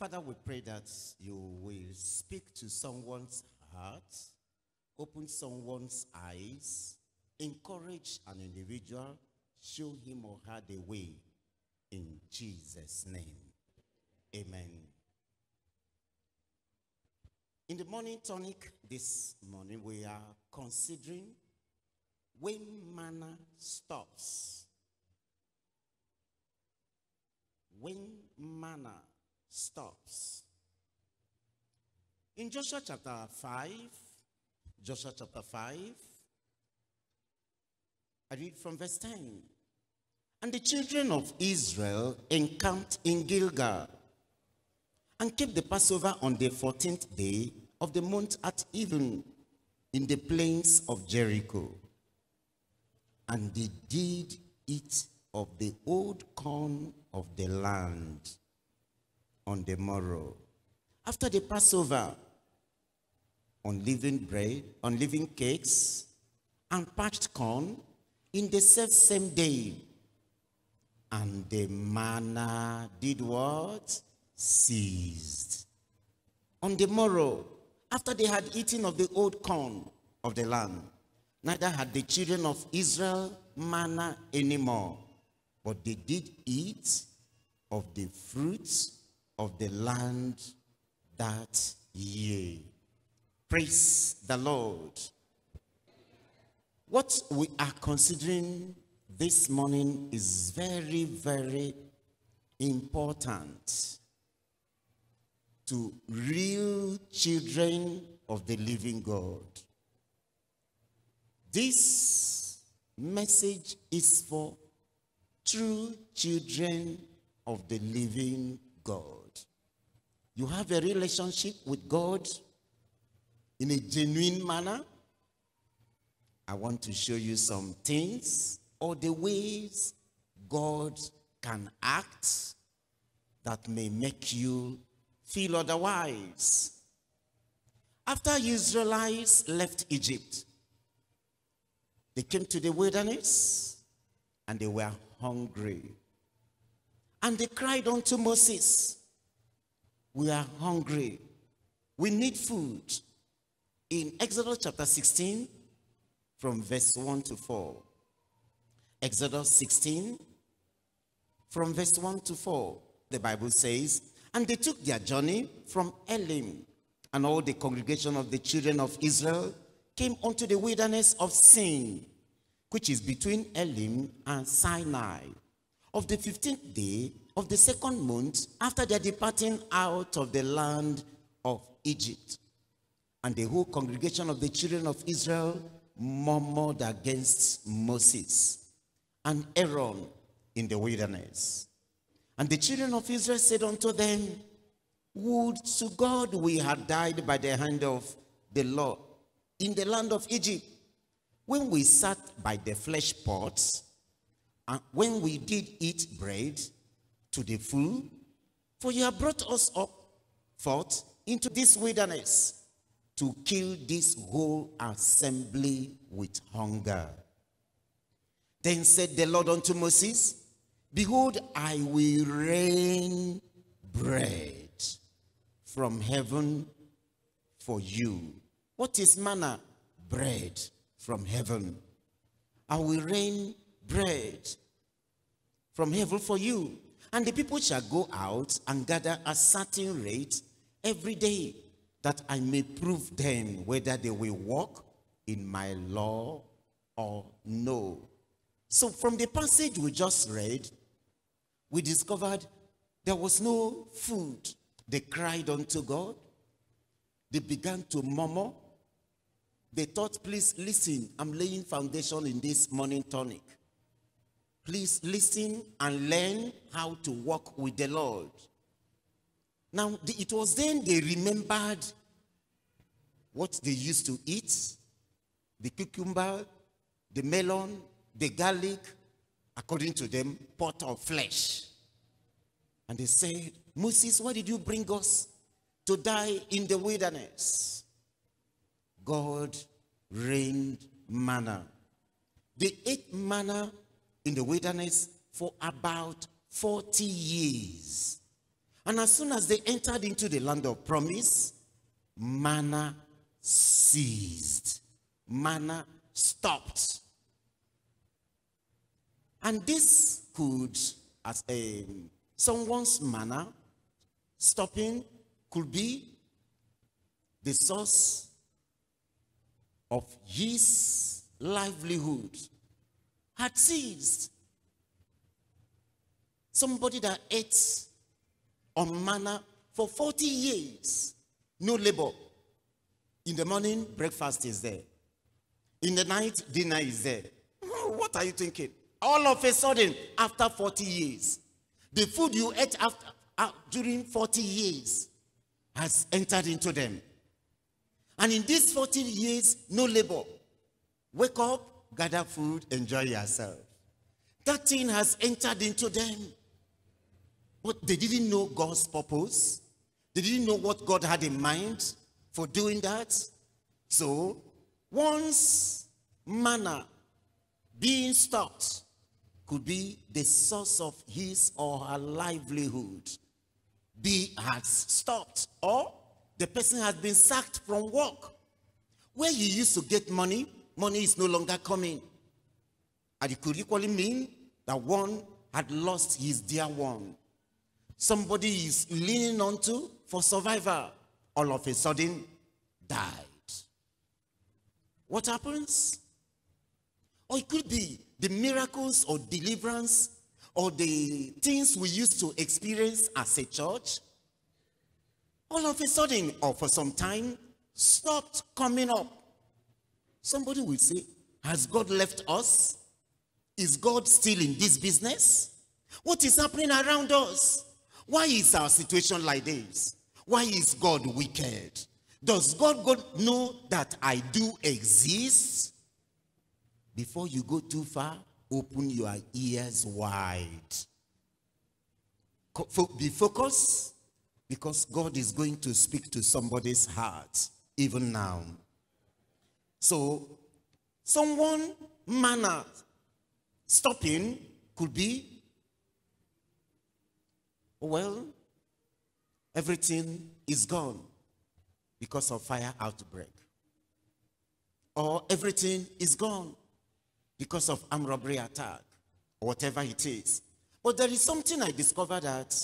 Father, we pray that you will speak to someone's heart, open someone's eyes, encourage an individual, show him or her the way. In Jesus' name. Amen. In the morning tonic this morning, we are considering when manna stops. When manna stops. In Joshua chapter 5, Joshua chapter 5, I read from verse 10. And the children of Israel encamped in Gilgal and kept the Passover on the 14th day of the month at even in the plains of Jericho. And they did eat of the old corn of the land on the morrow. After the Passover, unleavened bread, unleavened cakes, and parched corn in the self same day. And the manna did what? Ceased. On the morrow, after they had eaten of the old corn of the land, neither had the children of Israel manna anymore, but they did eat of the fruits of the land that year. Praise the Lord. What we are considering this morning is very, very important to real children of the living God. This message is for true children of the living God. You have a relationship with God in a genuine manner. I want to show you some things or the ways God can act that may make you feel otherwise. After Israelites left Egypt, they came to the wilderness and they were hungry. And they cried unto Moses, We are hungry. We need food. In Exodus chapter 16, from verse 1 to 4. Exodus 16, from verse 1 to 4, the Bible says, And they took their journey from Elim, and all the congregation of the children of Israel came unto the wilderness of Sin, which is between Elim and Sinai, of the fifteenth day of the second month after their departing out of the land of Egypt. And the whole congregation of the children of Israel murmured against Moses and Aaron in the wilderness. And the children of Israel said unto them, Would to God we had died by the hand of the Lord in the land of Egypt, when we sat by the flesh pots, and when we did eat bread to the full, for you have brought us up forth into this wilderness to kill this whole assembly with hunger. Then said the Lord unto Moses, Behold, I will rain bread from heaven for you. What is manna? Bread from heaven. I will rain bread from heaven for you. And the people shall go out and gather a certain rate every day, that I may prove them whether they will walk in my law or no. So, from the passage we just read, we discovered there was no food. They cried unto God. They began to murmur. They thought, please listen, I'm laying foundation in this morning tonic. Please listen and learn how to walk with the Lord. Now, it was then they remembered what they used to eat the cucumber, the melon, the garlic, according to them, pot of flesh. And they said, Moses, why did you bring us to die in the wilderness? God rained manna. They ate manna in the wilderness for about 40 years. And as soon as they entered into the land of promise, manna ceased. Manna stopped. And this could, as a someone's manna, stopping could be the source of his livelihood had ceased. Somebody that ate on manna for 40 years, no labor. In the morning, breakfast is there. In the night, dinner is there. What are you thinking? All of a sudden, after 40 years, the food you ate after, uh, during 40 years has entered into them. And in these 40 years, no labor. Wake up, gather food, enjoy yourself. That thing has entered into them. But they didn't know God's purpose. They didn't know what God had in mind for doing that. So, once manna being stopped could be the source of his or her livelihood, be has stopped, or the person has been sacked from work. Where you used to get money, money is no longer coming. And it could equally mean that one had lost his dear one. Somebody is leaning onto for survival, all of a sudden died. What happens? Or it could be the miracles or deliverance or the things we used to experience as a church, all of a sudden or for some time, stopped coming up. Somebody will say, Has God left us? Is God still in this business? What is happening around us? Why is our situation like this? Why is God wicked? Does God, God know that I do exist? Before you go too far, open your ears wide. Be focused because God is going to speak to somebody's heart even now. So, someone manna stopping could be, well, everything is gone because of fire outbreak. Or everything is gone because of armed robbery attack, or whatever it is. But there is something I discovered that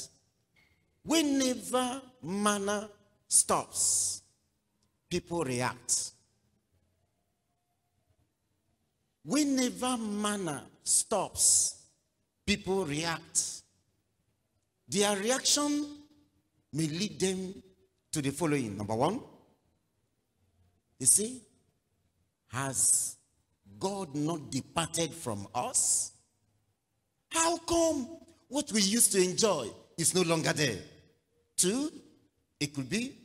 whenever manna stops, people react. Whenever manna stops, people react. Their reaction may lead them to the following. Number one, you see, has God not departed from us? How come what we used to enjoy is no longer there? Two, it could be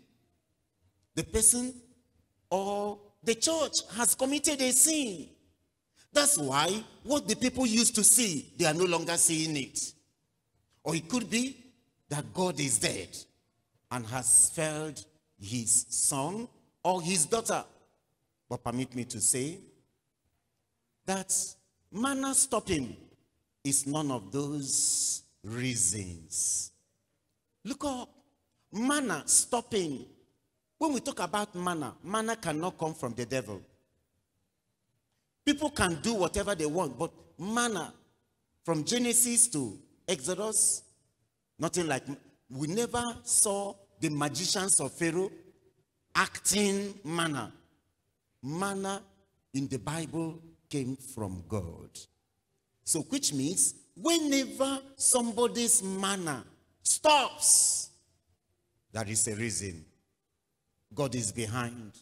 the person or the church has committed a sin. That's why what the people used to see, they are no longer seeing it. Or it could be that God is dead and has failed his son or his daughter. But permit me to say, that manna stopping is none of those reasons. Look up. Manna stopping. When we talk about manna, manna cannot come from the devil. People can do whatever they want, but manna from Genesis to Exodus, nothing like we never saw the magicians of Pharaoh acting manna. Manna in the Bible came from God. So, which means whenever somebody's manna stops, there is a reason. God is behind.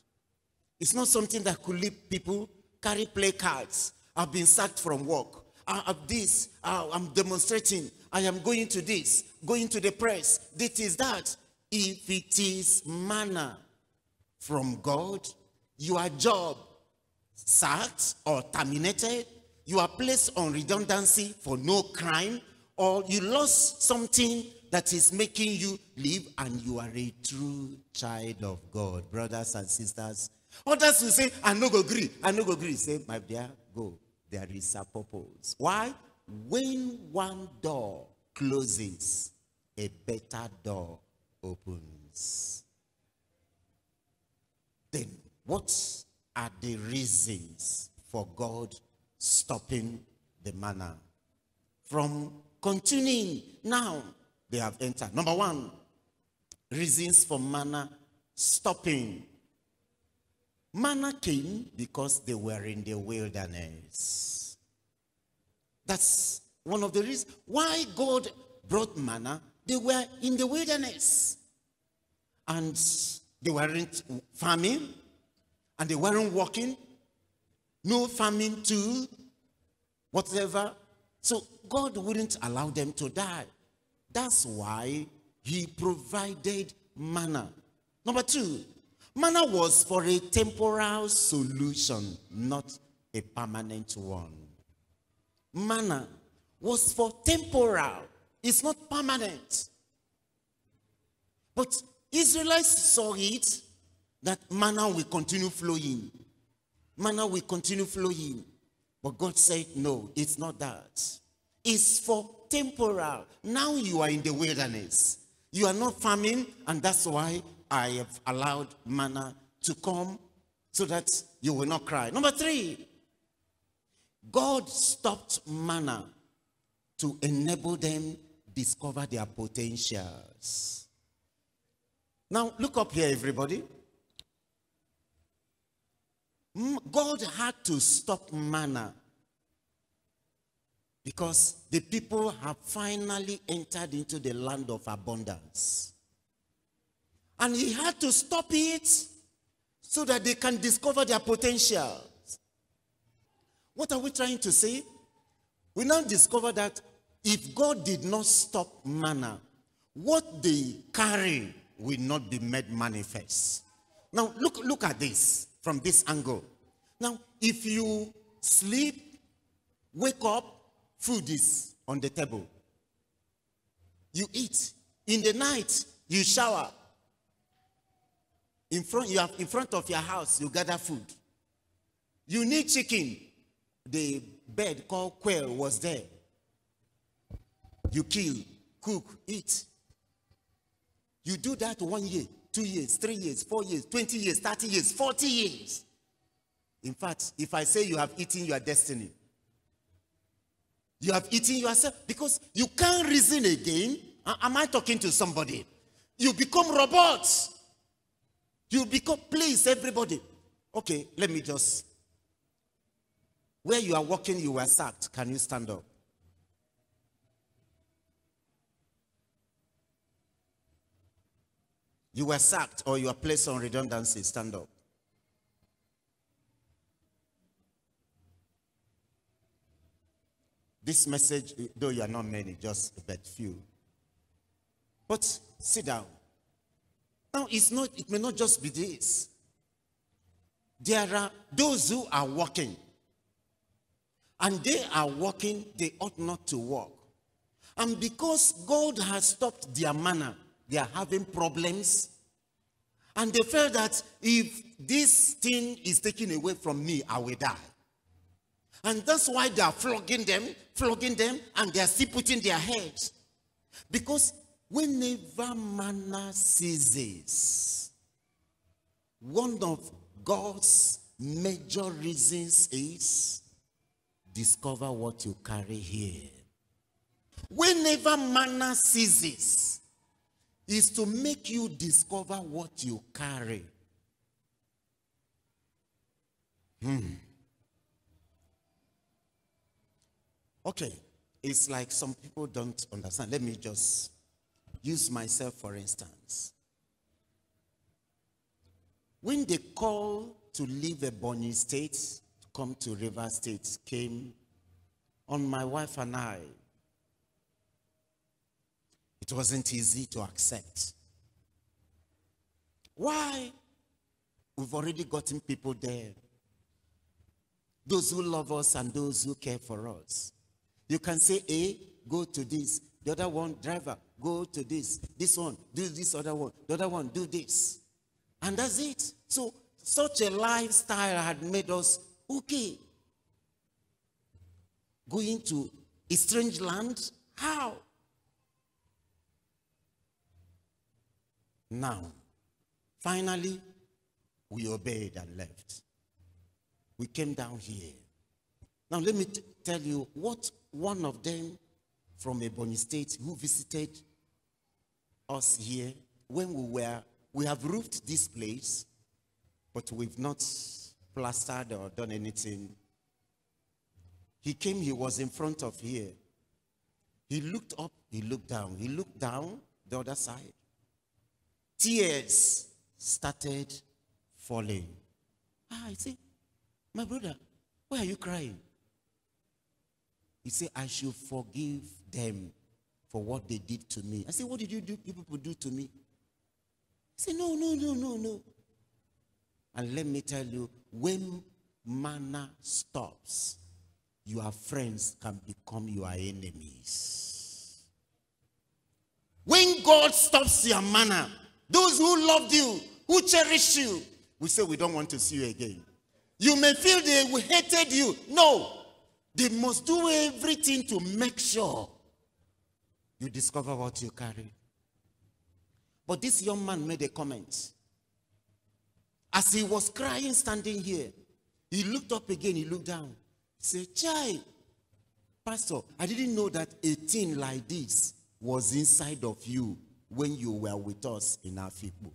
It's not something that could leave people carry placards. I've been sacked from work. I have this. I'm demonstrating. I am going to this, going to the press. This is that. If it is manna from God, your job sacked or terminated, you are placed on redundancy for no crime, or you lost something that is making you live and you are a true child of God, brothers and sisters. Others will say, I no go agree. I no go agree. Say, my dear, go. There is a purpose. Why? When one door closes, a better door opens. Then, what are the reasons for God stopping the manna from continuing? Now, they have entered. Number one, reasons for manna stopping. Manna came because they were in the wilderness. That's one of the reasons why God brought manna. They were in the wilderness. And they weren't farming. And they weren't working. No farming too. Whatever. So God wouldn't allow them to die. That's why he provided manna. Number two, manna was for a temporal solution, not a permanent one. Manna was for temporal, it's not permanent. But Israelites saw it that manna will continue flowing. Manna will continue flowing. But God said, no, it's not that. It's for temporal. Now you are in the wilderness. You are not farming, and that's why I have allowed manna to come so that you will not cry. Number three, God stopped manna to enable them discover their potentials. Now, look up here, everybody. God had to stop manna because the people have finally entered into the land of abundance. And he had to stop it so that they can discover their potentials. What are we trying to say? We now discover that if God did not stop manna, what they carry will not be made manifest. Now, look, look at this from this angle. Now, if you sleep, wake up, food is on the table. You eat. In the night, you shower. In front, you have in front of your house, you gather food. You need chicken. The bed called quail was there. You kill, cook, eat. You do that one year, two years, three years, four years, 20 years, 30 years, 40 years. In fact, if I say you have eaten your destiny, you have eaten yourself because you can't reason again. Am I talking to somebody? You become robots. You become, please, everybody. Okay, let me just. Where you are walking, you were sacked. Can you stand up? You were sacked or you are placed on redundancy. Stand up. This message, though you are not many, just a bit few. But sit down. Now, it's not, it may not just be this. There are those who are working. And they are working, they ought not to work. And because God has stopped their manna, they are having problems. And they felt that if this thing is taken away from me, I will die. And that's why they are flogging them, flogging them, and they are still putting their heads. Because whenever manna ceases, one of God's major reasons is discover what you carry here. Whenever manna ceases, is to make you discover what you carry. Hmm. Okay, it's like some people don't understand. Let me just use myself for instance. When the call to leave Ebonyi State, to come to River State came on my wife and I, it wasn't easy to accept. Why? We've already gotten people there. Those who love us and those who care for us. You can say, A, go to this. The other one, driver, go to this. This one, do this other one. The other one, do this. And that's it. So, such a lifestyle had made us okay. Going to a strange land? How? Now, finally, we obeyed and left. We came down here. Now, let me tell you what one of them from Ebonyi State who visited us here when we were, we have roofed this place, but we've not plastered or done anything. He came, he was in front of here. He looked up, he looked down. He looked down the other side. Tears started falling. Ah, I say, my brother, why are you crying? He said, I should forgive them for what they did to me. I said, What did you do? People do to me? He said, No, no, no, no, no. And let me tell you, when manna stops, your friends can become your enemies. When God stops your manna, those who loved you, who cherished you, we say we don't want to see you again. You may feel they hated you. No. They must do everything to make sure you discover what you carry. But this young man made a comment. As he was crying, standing here, he looked up again, he looked down. He said, Chai, Pastor, I didn't know that a thing like this was inside of you when you were with us in Afikpo.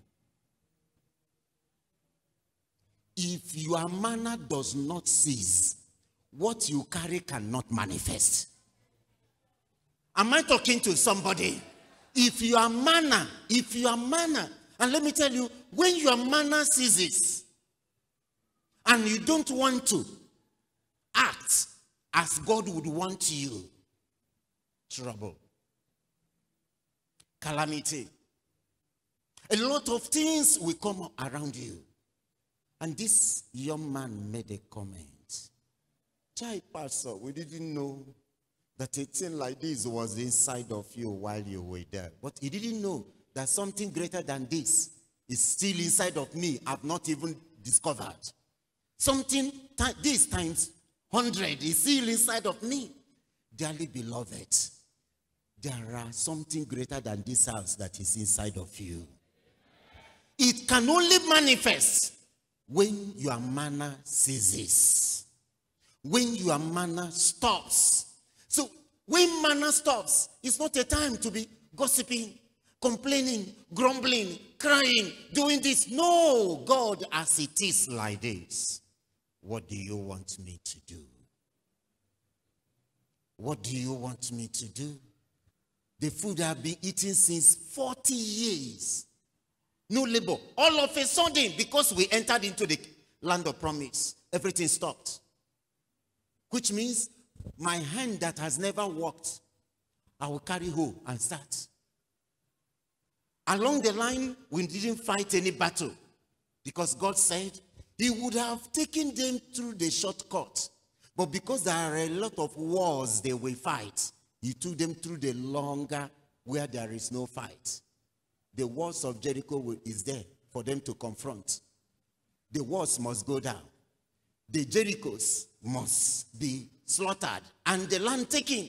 If your manna does not cease, what you carry cannot manifest. Am I talking to somebody? If your manna, if your manna, and let me tell you, when your manna ceases and you don't want to act as God would want you, trouble, calamity, a lot of things will come around you. And this young man made a comment. Child pastor, we didn't know that a thing like this was inside of you while you were there. But he didn't know that something greater than this is still inside of me. I've not even discovered. Something this times 100 is still inside of me. Dearly beloved, there are something greater than this house that is inside of you. It can only manifest when your manna ceases, when your manna stops. So, when manna stops, it's not a time to be gossiping, complaining, grumbling, crying, doing this. No, God, as it is like this, what do you want me to do? What do you want me to do? The food I've been eating since 40 years no labor. All of a sudden, because we entered into the land of promise, everything stopped. Which means my hand that has never worked, I will carry hoe and start. Along the line, we didn't fight any battle because God said He would have taken them through the shortcut. But because there are a lot of wars they will fight, He took them through the longer where there is no fight the walls of Jericho is there for them to confront. The walls must go down. The Jerichos must be slaughtered and the land taken.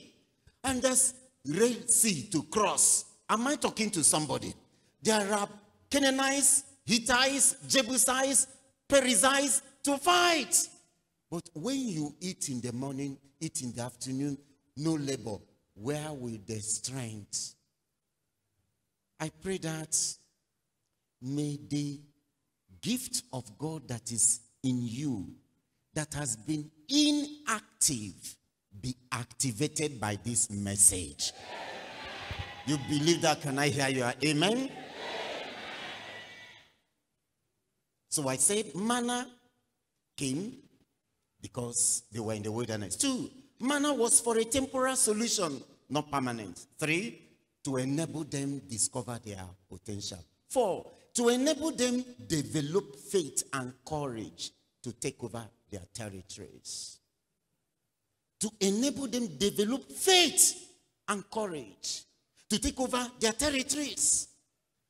And there's Red Sea to cross. Am I talking to somebody? There are Canaanites, Hittites, Jebusites, Perizzites to fight. But when you eat in the morning, eat in the afternoon, no labor, where will the strength I pray that may the gift of God that is in you, that has been inactive, be activated by this message. You believe that? Can I hear your amen? So I said, manna came because they were in the wilderness. Two, manna was for a temporal solution, not permanent. Three, to enable them discover their potential. Four, to enable them develop faith and courage to take over their territories. To enable them develop faith and courage to take over their territories.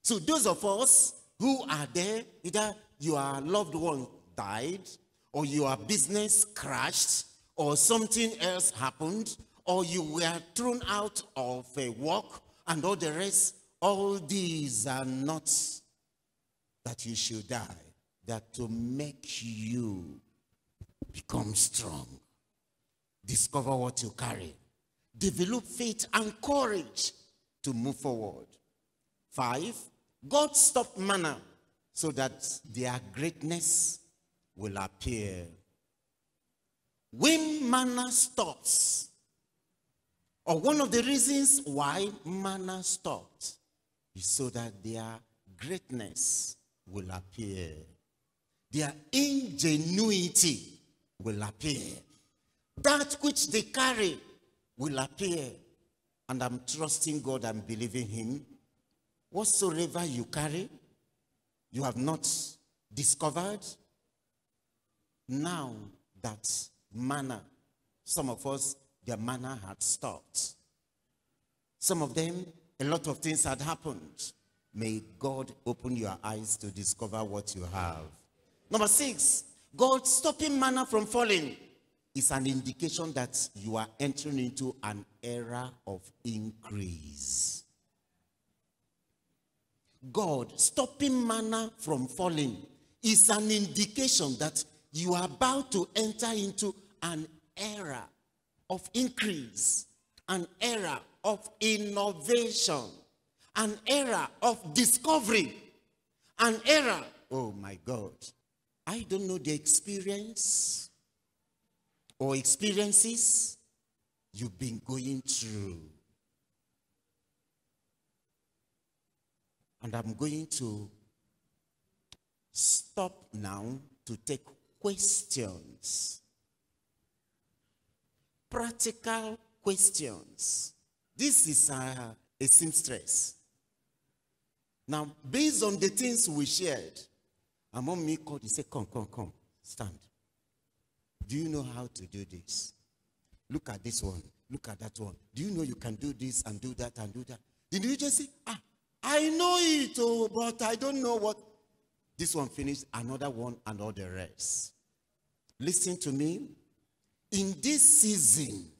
So those of us who are there, either your loved one died, or your business crashed, or something else happened, or you were thrown out of a work, and all the rest, all these are not that you should die, that to make you become strong, discover what you carry, develop faith and courage to move forward. Five, God stopped manna so that their greatness will appear. When manna stops, or one of the reasons why manna stopped is so that their greatness will appear. Their ingenuity will appear. That which they carry will appear. And I'm trusting God and believing Him. Whatsoever you carry, you have not discovered. Now that manna, some of us, their manna had stopped. Some of them, a lot of things had happened. May God open your eyes to discover what you have. Number six, God stopping manna from falling is an indication that you are entering into an era of increase. God stopping manna from falling is an indication that you are about to enter into an era of increase, an era of innovation, an era of discovery, an era, oh my God, I don't know the experience or experiences you've been going through. And I'm going to stop now to take questions. Practical questions. This is a, a seamstress. Now, based on the things we shared, mom me called, he said, Come, come, come, stand. Do you know how to do this? Look at this one. Look at that one. Do you know you can do this and do that and do that? Did you just say, Ah, I know it, oh, but I don't know what. This one finished, another one, and all the rest. Listen to me. In this season,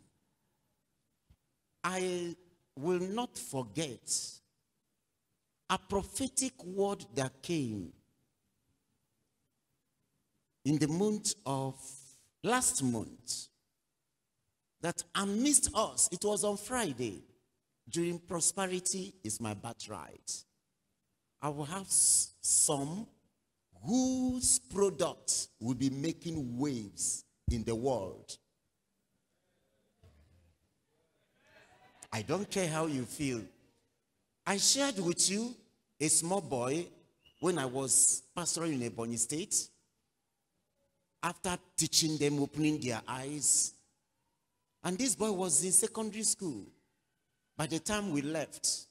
I will not forget a prophetic word that came in the month of last month that amidst us, it was on Friday, during prosperity is my birthright. I will have some whose products will be making waves in the world. I don't care how you feel. I shared with you a small boy when I was pastoring in Ebonyi State after teaching them, opening their eyes. And this boy was in secondary school. By the time we left,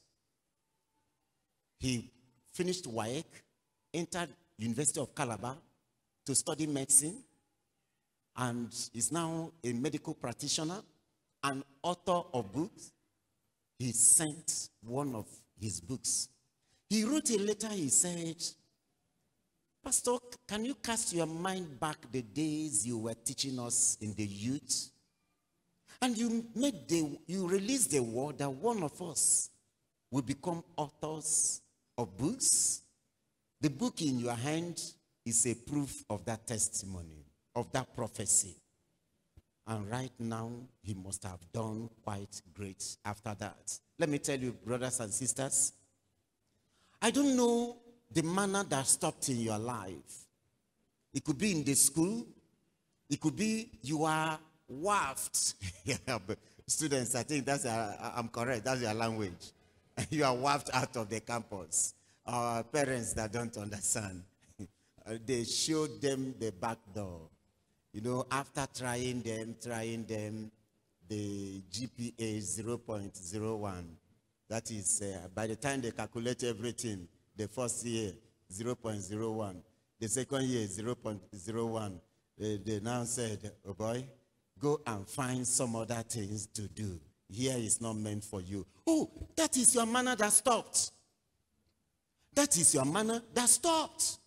he finished WAEC, entered University of Calabar to study medicine, and is now a medical practitioner, an author of books. He sent one of his books. He wrote a letter, he said, Pastor, can you cast your mind back the days you were teaching us in the youth? And you made the you released the word that one of us will become authors of books. The book in your hand is a proof of that testimony, of that prophecy. And right now, he must have done quite great after that. Let me tell you, brothers and sisters, I don't know the manna that stopped in your life. It could be in the school. It could be you are waft. Students, I think that's, I'm correct. That's your language. you are waft out of the campus. Our parents that don't understand, they showed them the back door. You know, after trying them, trying them, the GPA is 0.01. That is, uh, by the time they calculate everything, the first year, 0.01. The second year, 0.01. They, they now said, oh boy, go and find some other things to do. Here is not meant for you. Oh, that is your manna that stopped. That is your manna that stopped.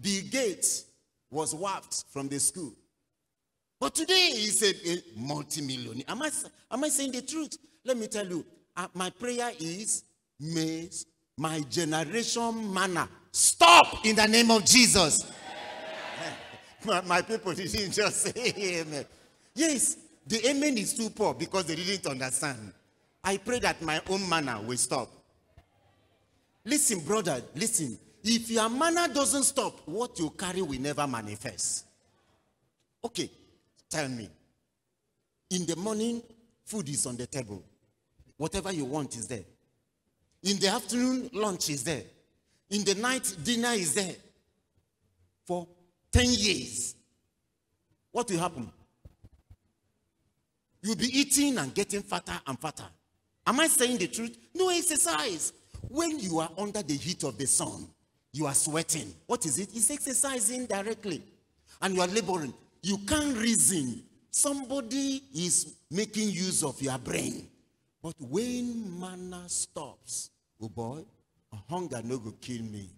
Bill Gates was wafted from the school. But today he's a, a multi-millionaire. Am I, am I saying the truth? Let me tell you, uh, my prayer is, may my generation manna stop in the name of Jesus. my, my people didn't just say amen. Yes, the amen is too poor because they didn't understand. I pray that my own manna will stop. Listen, brother, listen. If your manna doesn't stop, what you carry will never manifest. Okay, tell me. In the morning, food is on the table. Whatever you want is there. In the afternoon, lunch is there. In the night, dinner is there. For 10 years. What will happen? You'll be eating and getting fatter and fatter. Am I saying the truth? No exercise. When you are under the heat of the sun, you are sweating. What is it? It's exercising directly. And you are laboring. You can't reason. Somebody is making use of your brain. But when manna stops, oh boy, hunger no go kill me.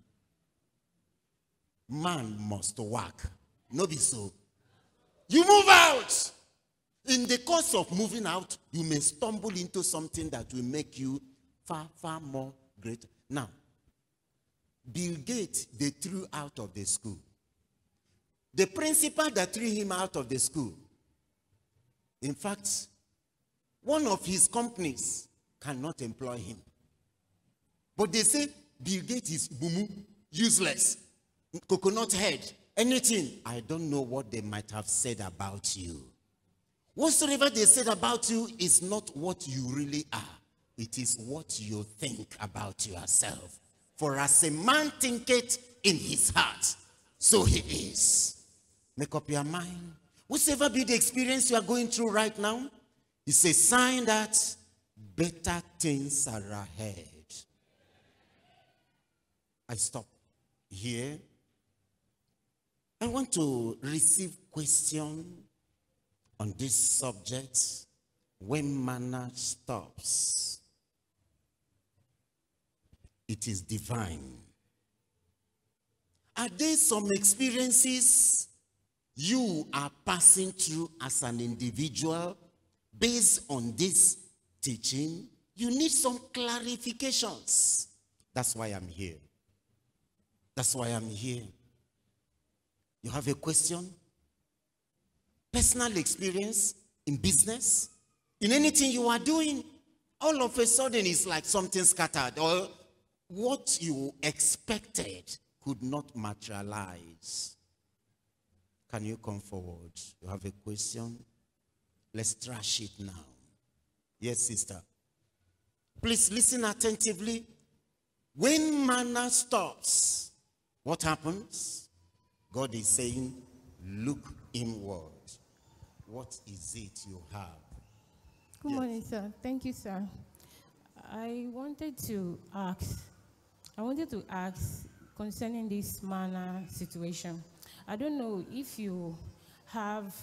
Man must work. No be so. You move out. In the course of moving out, you may stumble into something that will make you far, far more great. Now, Bill Gates, they threw out of the school. The principal that threw him out of the school, in fact, one of his companies cannot employ him. But they say Bill Gates is bumu, useless, coconut head, anything. I don't know what they might have said about you. Whatsoever they said about you is not what you really are. It is what you think about yourself. For as a man thinketh in his heart, so he is. Make up your mind. Whatever be the experience you are going through right now, it's a sign that better things are ahead. I stop here. I want to receive question on this subject when manna stops. It is divine. Are there some experiences you are passing through as an individual based on this teaching? You need some clarifications. That's why I'm here. That's why I'm here. You have a question? Personal experience in business? In anything you are doing? All of a sudden it's like something scattered or what you expected could not materialize. Can you come forward? You have a question? Let's trash it now. Yes, sister. Please listen attentively. When manna stops, what happens? God is saying, look inward. What is it you have? Good yes. morning, sir. Thank you, sir. I wanted to ask, I wanted to ask concerning this manna situation. I don't know if you have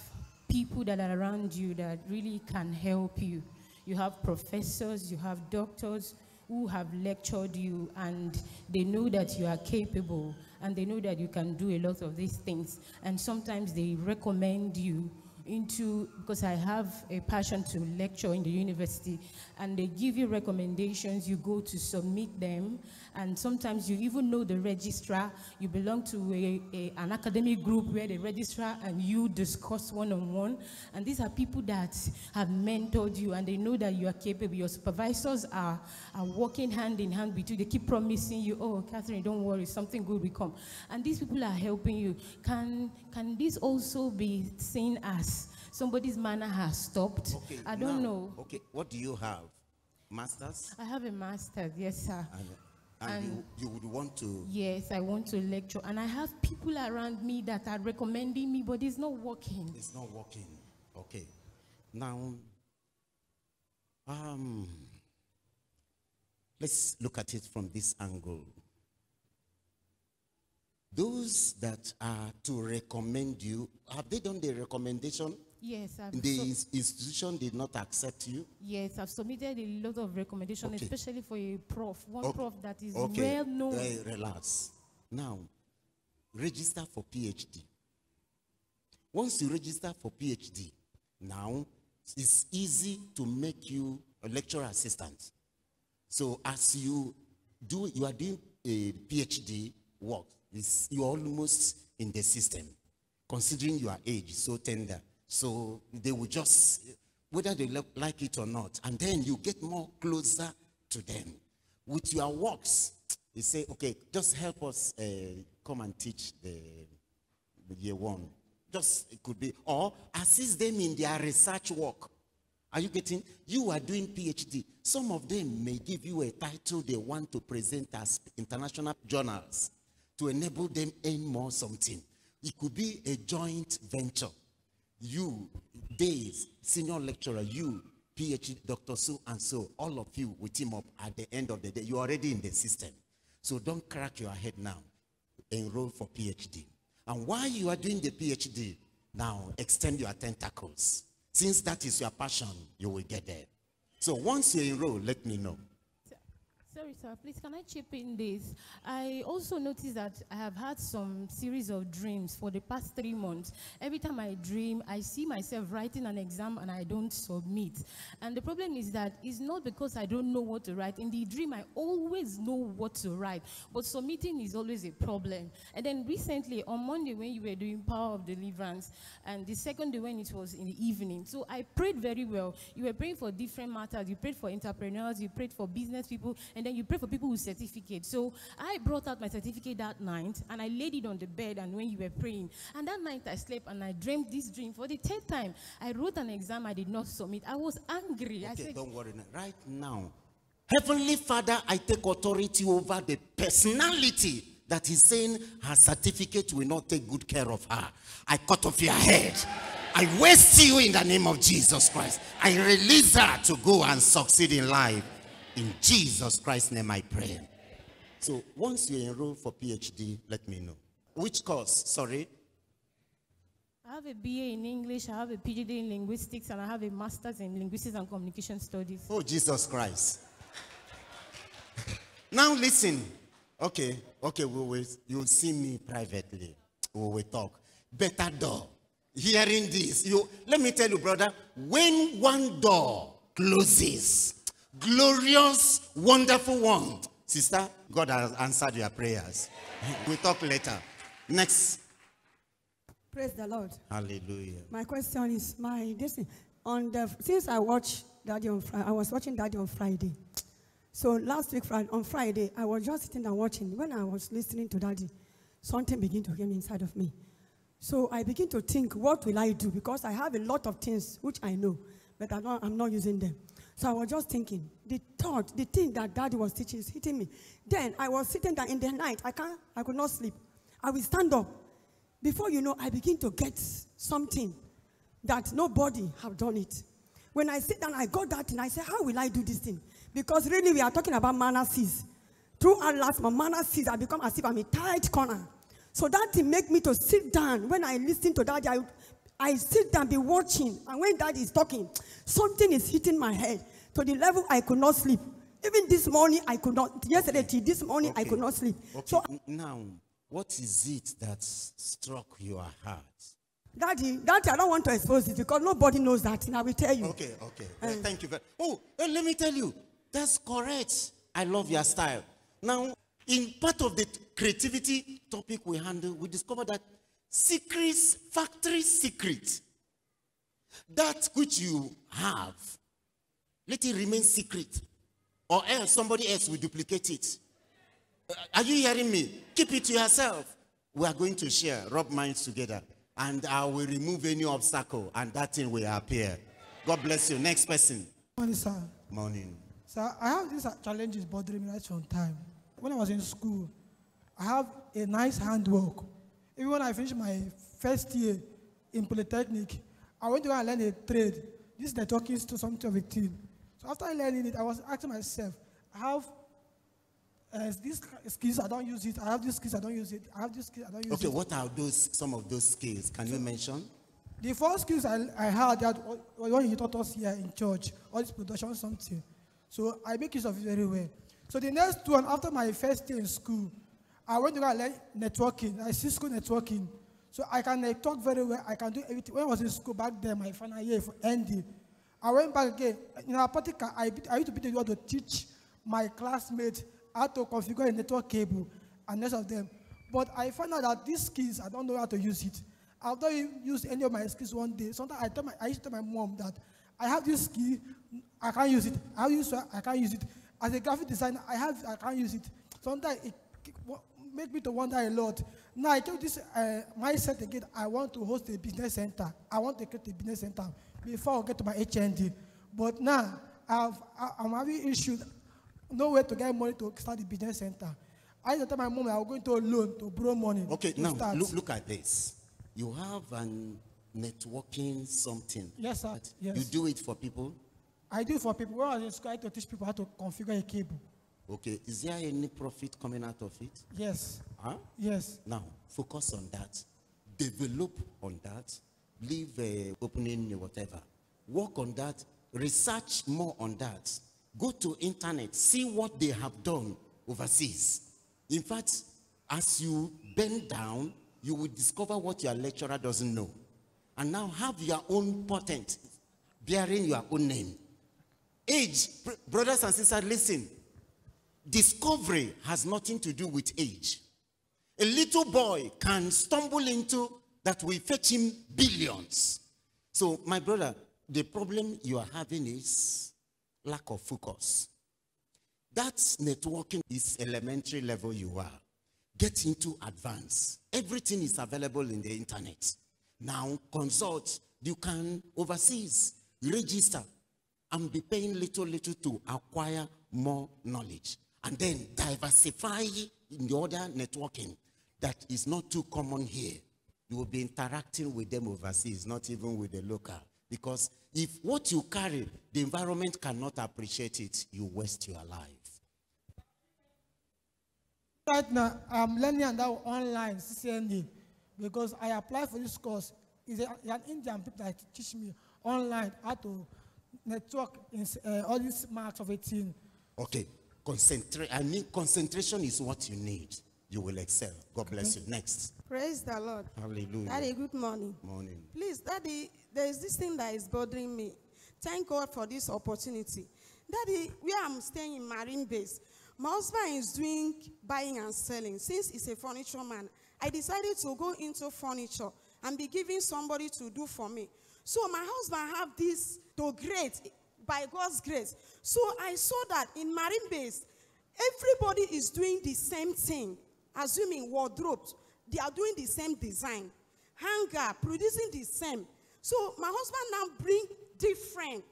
people that are around you that really can help you. You have professors, you have doctors who have lectured you and they know that you are capable and they know that you can do a lot of these things. And sometimes they recommend you into, because I have a passion to lecture in the university, and they give you recommendations, you go to submit them, and sometimes you even know the registrar, you belong to a, a, an academic group where the registrar and you discuss one-on-one, and these are people that have mentored you, and they know that you are capable. Your supervisors are, are working hand in hand with you. They keep promising you, oh, Catherine, don't worry, something good will come. And these people are helping you. Can, can this also be seen as somebody's manna has stopped. Okay, I don't now, know. Okay, what do you have? Masters? I have a master's, yes, sir. And, you, you would want to? Yes, I want to lecture. And I have people around me that are recommending me, but it's not working. It's not working. Okay. Now, um, let's look at it from this angle. Those that are to recommend you, have they done the recommendation? Yes. I've the institution did not accept you? Yes, I've submitted a lot of recommendations, okay. especially for a prof, one okay. prof that is okay. well known. Uh, relax. Now, register for PhD. Once you register for PhD, now it's easy to make you a lecturer assistant. So as you do, you are doing a PhD, work. It's, you're almost in the system, considering your age is so tender. So they will just, whether they like it or not, and then you get more closer to them. With your works, you say, okay, just help us uh, come and teach the the year one. Just it could be, or assist them in their research work. Are you getting? You are doing PhD. Some of them may give you a title they want to present as international journals to enable them earn more something. It could be a joint venture. You, days, senior lecturer, you, PhD, Dr. So and so, all of you will team up at the end of the day. You're already in the system. So don't crack your head now. Enroll for PhD. And while you are doing the PhD, now extend your tentacles. Since that is your passion, you will get there. So once you enroll, let me know. Sorry, sir. Please, can I chip in this? I also noticed that I have had some series of dreams for the past three months. Every time I dream, I see myself writing an exam and I don't submit. And the problem is that it's not because I don't know what to write. In the dream, I always know what to write, but submitting is always a problem. And then recently, on Monday, when you were doing Power of Deliverance, and the second day when it was in the evening, so I prayed very well. You were praying for different matters. You prayed for entrepreneurs, you prayed for business people, and then you pray for people with certificates. So I brought out my certificate that night and I laid it on the bed and when you were praying. And that night I slept and I dreamed this dream for the third time. I wrote an exam I did not submit. I was angry. I Okay, said, don't worry. Right now, Heavenly Father, I take authority over the personality that is saying her certificate will not take good care of her. I cut off your head. I waste you in the name of Jesus Christ. I release her to go and succeed in life. In Jesus Christ's name, I pray. So once you enroll for PhD, let me know. Which course? Sorry. I have a BA in English, I have a PhD in linguistics, and I have a master's in linguistics and communication studies. Oh, Jesus Christ. now listen. Okay, okay, we will, you'll see me privately. We will talk. Better door. Hearing this, you let me tell you, brother, when one door closes, glorious, wonderful one. Sister, God has answered your prayers. We'll talk later. Next. Praise the Lord. Hallelujah. My question is my this on the since I watched Daddy on Friday, I was watching Daddy on Friday. So last week Friday, on Friday, I was just sitting and watching. When I was listening to Daddy, something began to come inside of me. So I begin to think, what will I do? Because I have a lot of things which I know, but I'm not, I'm not using them. So I was just thinking, the thought, the thing that Daddy was teaching is hitting me. Then I was sitting there in the night. I can't, I could not sleep. I will stand up. Before you know, I begin to get something that nobody have done it. When I sit down, I got that thing. I said, how will I do this thing? Because really, we are talking about seeds. Throughout last manner seeds, I become as if I'm a tight corner. So that thing make me to sit down. When I listen to that, I, I sit down, be watching. And when dad is talking, something is hitting my head to the level I could not sleep. Even this morning, I could not. Yesterday, till this morning, I could not sleep. Okay, So, now, what is it that struck your heart? daddy, daddy, I don't want to expose it because nobody knows that. And I will tell you. Okay, okay. Uh, thank you very Oh, uh, let me tell you, that's correct. I love your style. Now, in part of the creativity topic we handle, we discovered that secrets, factory secret, that which you have, let it remain secret, or else somebody else will duplicate it. Uh, Are you hearing me? Keep it to yourself. We are going to share, rub minds together, and I will remove any obstacle, and that thing will appear. God bless you. Next person. Morning, sir. Morning. Sir, I have this uh, challenges bothering me right from time. When I was in school, I have a nice handwork. Even when I finished my first year in Polytechnic, I went to go and learn a trade. This networking is to something of a thing. So after learning it, I was asking myself, I have uh, these skills, I don't use it. I have these skills, I don't use it. I have these skills, I don't use Okay, it. what are those some of those skills? Can you mention? The first skills I, I had that when he taught us here in church, all this production something. So I make use of it very well. So the next one, after my first day in school, I went to go and learn networking. I see school networking. So I can network very well. I can do everything. When I was in school back then, my final year for ND, I went back again. In our practical, I, I used to be the one to teach my classmates how to configure a network cable and rest of them. But I found out that these skills, I don't know how to use it. I've not used any of my skills one day. Sometimes I tell my, I used to tell my mom that I have this skill, I can't use it. I have this, I can't use it. As a graphic designer, I have, I can't use it. Sometimes it make me to wonder a lot. Now I took this uh, mindset again. I want to host a business center. I want to create a business center before I get to my HND. But now I've, I'm having issues, nowhere to get money to start the business center. I to tell my mom I was going to loan to borrow money. Okay, now start. look, look at this. You have an networking something. Yes, sir. Yes. You do it for people. I do it for people. When I was in school, I had to teach people how to configure a cable. Okay, is there any profit coming out of it? Yes, Huh? yes. Now, focus on that. Develop on that. Leave uh, opening whatever. Work on that. Research more on that. Go to internet. See what they have done overseas. In fact, as you bend down, you will discover what your lecturer doesn't know. And now have your own patent bearing your own name. Age, br- brothers and sisters, listen. Discovery has nothing to do with age. A little boy can stumble into that will fetch him billions. So, my brother, the problem you are having is lack of focus. That networking is elementary level you are. Get into advance. Everything is available in the internet. Now consult. You can overseas register and be paying little little to acquire more knowledge. And then diversify in the other networking that is not too common here. You will be interacting with them overseas, not even with the local. Because if what you carry, the environment cannot appreciate it, you waste your life. Right now, I'm learning that online CCNA because I applied for this course. It's a, an Indian people that teach me online how to network in uh, all these marks of 18. Okay, concentrate. I mean, concentration is what you need. You will excel. God bless you. Next. Praise the Lord. Hallelujah. Daddy, good morning. Morning. Please, Daddy, there is this thing that is bothering me. Thank God for this opportunity. Daddy, where I'm staying in Marine Base, my husband is doing buying and selling. Since he's a furniture man, I decided to go into furniture and be giving somebody to do for me. So my husband have this to great by God's grace. So I saw that in Marine Base, everybody is doing the same thing. Assuming wardrobes, they are doing the same design. Hanger, producing the same. So my husband now bring different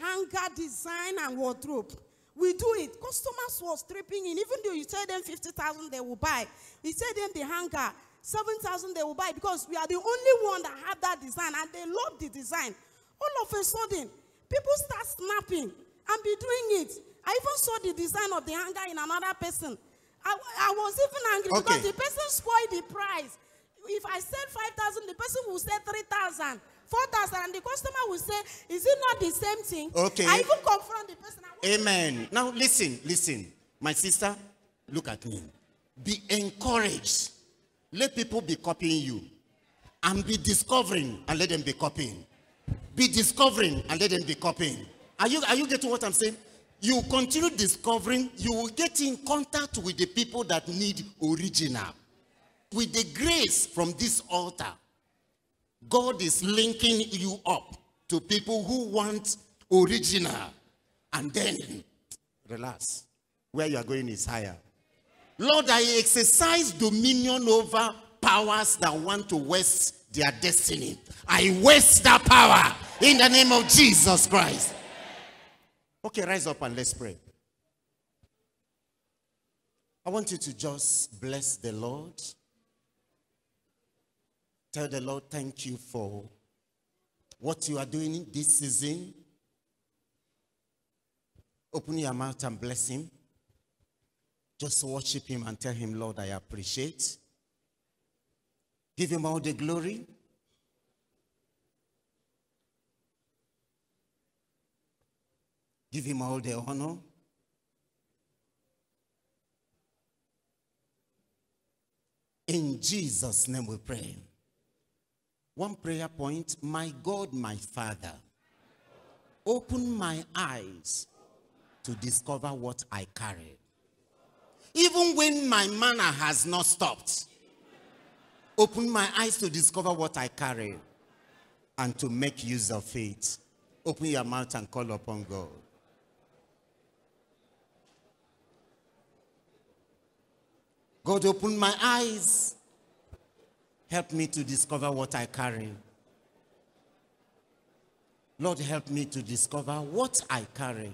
hanger design and wardrobe. We do it. Customers was tripping in. Even though you tell them 50,000 they will buy. You tell them the hanger, 7,000 they will buy because we are the only one that have that design and they love the design. All of a sudden, people start snapping and be doing it. I even saw the design of the hanger in another person. I, I was even angry Okay. because the person spoiled the price. If I said 5,000, the person will say 3,000, 4,000, and the customer will say, Is it not the same thing? Okay. I even confront the person. Amen. Now listen, listen. My sister, look at me. Be encouraged. Let people be copying you. And be discovering and let them be copying. Be discovering and let them be copying. Are you are you getting what I'm saying? You continue discovering, you will get in contact with the people that need original. With the grace from this altar, God is linking you up to people who want original. And then, relax. Where you are going is higher. Lord, I exercise dominion over powers that want to waste their destiny. I waste that power in the name of Jesus Christ. Okay, rise up and let's pray. I want you to just bless the Lord. Tell the Lord, thank you for what you are doing in this season. Open your mouth and bless Him. Just worship Him and tell Him, Lord, I appreciate. Give Him all the glory. Give Him all the honor. In Jesus' name we pray. One prayer point My God, my Father, open my eyes to discover what I carry. Even when my manna has not stopped, open my eyes to discover what I carry and to make use of it. Open your mouth and call upon God. God, open my eyes. Help me to discover what I carry. Lord, help me to discover what I carry.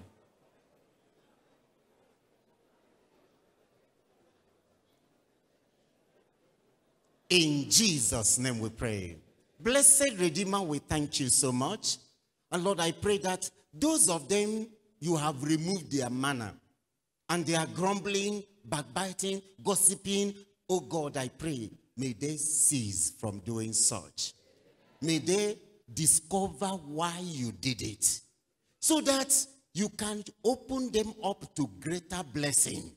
In Jesus' name we pray. Blessed Redeemer, we thank you so much. And Lord, I pray that those of them you have removed their manna and they are grumbling, backbiting, gossiping. Oh God, I pray, may they cease from doing such. May they discover why you did it so that you can open them up to greater blessing,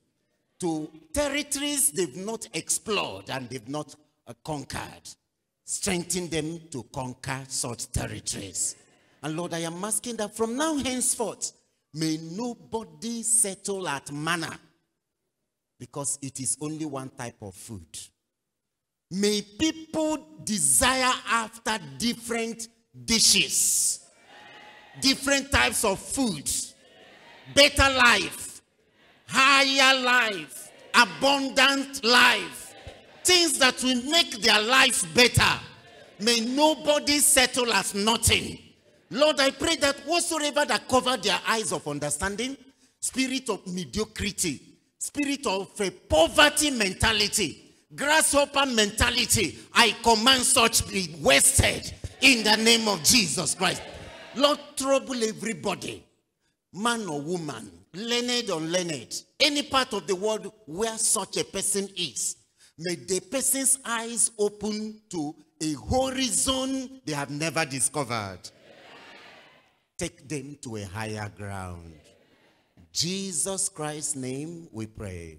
to territories they've not explored and they've not uh, conquered. Strengthen them to conquer such territories. And Lord, I am asking that from now henceforth, may nobody settle at manna because it is only one type of food. May people desire after different dishes, different types of food, better life, higher life, abundant life, things that will make their life better. May nobody settle as nothing. Lord, I pray that whatsoever that cover their eyes of understanding, spirit of mediocrity, spirit of a poverty mentality, grasshopper mentality, I command such be wasted in the name of Jesus Christ. Lord, trouble everybody, man or woman, learned or unlearned, any part of the world where such a person is. May the person's eyes open to a horizon they have never discovered. Take them to a higher ground. Jesus Christ's name we pray.